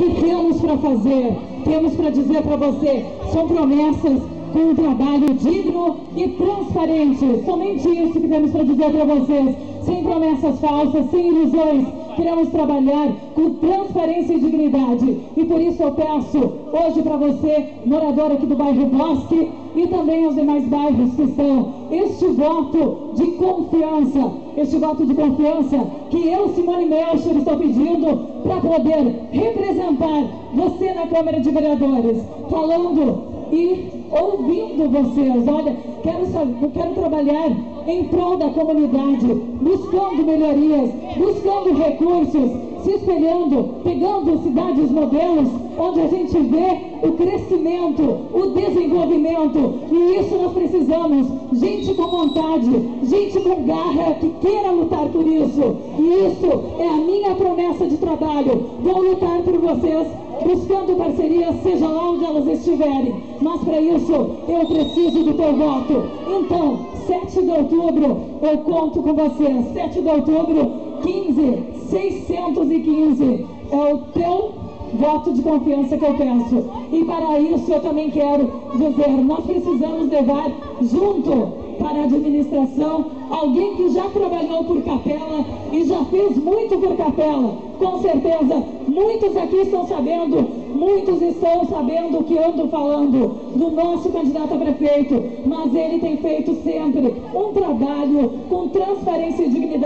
que temos para fazer, temos para dizer para você, são promessas com um trabalho digno e transparente. Somente isso que temos para dizer para vocês. Sem promessas falsas, sem ilusões. Queremos trabalhar com transparência e dignidade. E por isso eu peço hoje para você, morador aqui do bairro Bosque, e também aos demais bairros que estão, este voto de confiança, este voto de confiança que eu, Simone Melcher, estou pedindo para poder representar você na Câmara de Vereadores, falando e ouvindo vocês. Olha, quero, quero trabalhar em prol da comunidade, buscando melhorias, buscando recursos, se espelhando, pegando cidades modelos, onde a gente vê o crescimento, o desenvolvimento. E isso nós precisamos. Gente com vontade, gente com garra que queira lutar por isso. E isso é a minha promessa de trabalho. Vou lutar por vocês buscando parcerias, seja lá onde elas estiverem. Mas para isso eu preciso do teu voto. Então, 7 de outubro, eu conto com você. 7 de outubro, 15, 615. É o teu voto de confiança que eu peço. E para isso eu também quero dizer, nós precisamos levar junto para a administração alguém que já trabalhou por capela e já fez muito por capela. Com certeza, muitos aqui estão sabendo, muitos estão sabendo o que ando falando do nosso candidato a prefeito, mas ele tem feito sempre um trabalho com transparência e dignidade.